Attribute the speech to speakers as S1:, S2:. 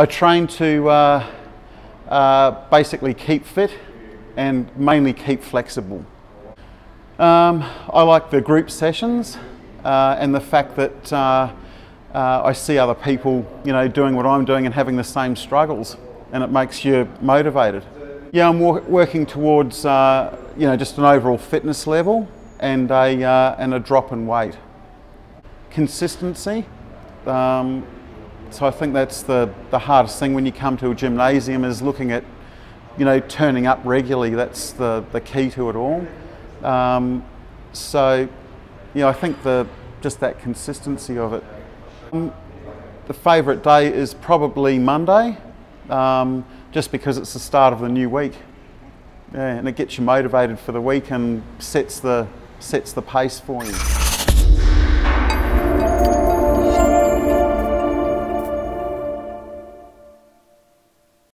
S1: I train to uh, uh, basically keep fit and mainly keep flexible. Um, I like the group sessions uh, and the fact that uh, uh, I see other people, you know, doing what I'm doing and having the same struggles, and it makes you motivated. Yeah, I'm working towards, uh, you know, just an overall fitness level and a uh, and a drop in weight. Consistency. Um, so I think that's the the hardest thing when you come to a gymnasium is looking at, you know, turning up regularly. That's the the key to it all. Um, so, you know, I think the just that consistency of it. Um, the favourite day is probably Monday, um, just because it's the start of the new week. Yeah, and it gets you motivated for the week and sets the, sets the pace for you.